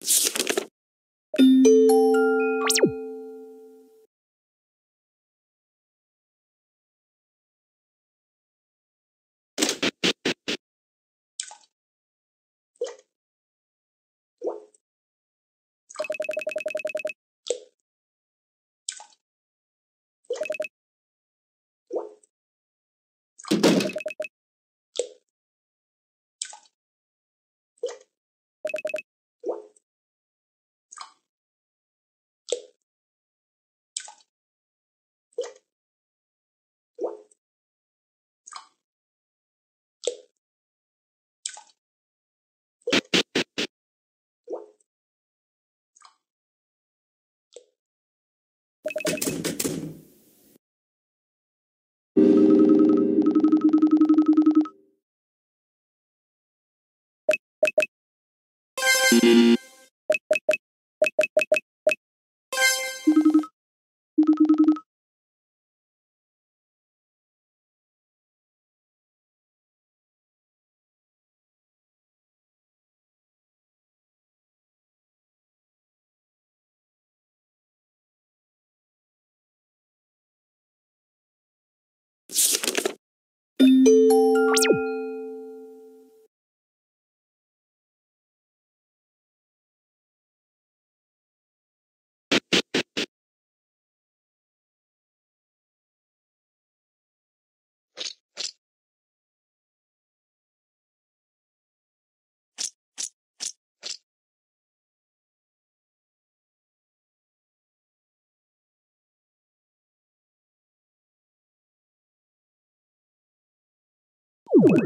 you you you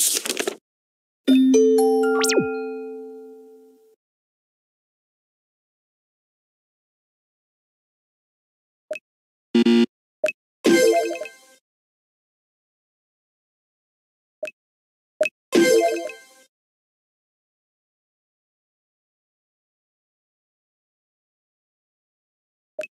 you